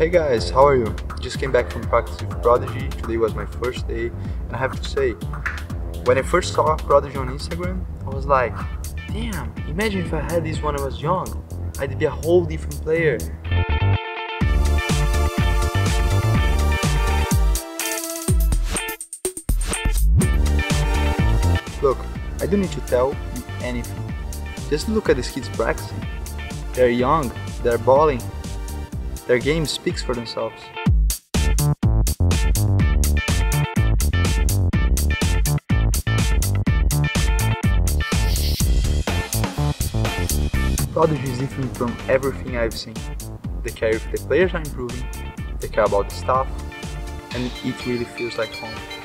Hey guys, how are you? Just came back from practice with Prodigy. Today was my first day, and I have to say, when I first saw Prodigy on Instagram, I was like, damn, imagine if I had this when I was young. I'd be a whole different player. Look, I don't need to tell you anything. Just look at these kids practicing. They're young, they're balling. Their game speaks for themselves. Prodigy is different from everything I've seen. They care if the players are improving, they care about the staff, and it really feels like home.